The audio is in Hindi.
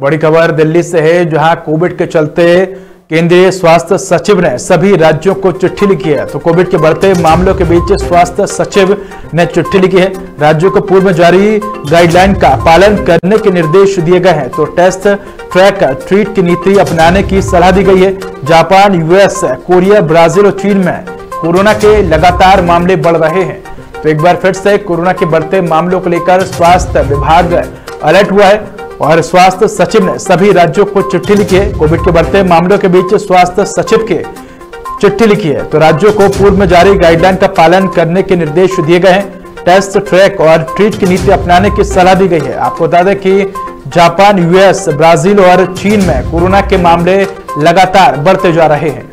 बड़ी खबर दिल्ली से है, जहाँ कोविड के चलते केंद्रीय स्वास्थ्य सचिव ने सभी राज्यों को चिट्ठी लिखी है। तो कोविड के बढ़ते मामलों के बीच स्वास्थ्य सचिव ने चिट्ठी लिखी है। राज्यों को पूर्व जारी गाइडलाइन का पालन करने के निर्देश दिए गए हैं। तो टेस्ट, ट्रैक, ट्रीट की नीति अपनाने की सलाह दी गई है। जापान, यूएस, कोरिया, ब्राज़ील और चीन में कोरोना के लगातार मामले बढ़ रहे हैं। तो एक बार फिर से कोरोना के बढ़ते मामलों को लेकर स्वास्थ्य विभाग अलर्ट हुआ है। और स्वास्थ्य सचिव ने सभी राज्यों को चिट्ठी लिखी है। कोविड के बढ़ते मामलों के बीच स्वास्थ्य सचिव के चिट्ठी लिखी है। तो राज्यों को पूर्व में जारी गाइडलाइन का पालन करने के निर्देश दिए गए हैं। टेस्ट ट्रैक और ट्रीट की नीति अपनाने की सलाह दी गई है। आपको बता दें कि जापान यूएस ब्राज़ील और चीन में कोरोना के मामले लगातार बढ़ते जा रहे हैं।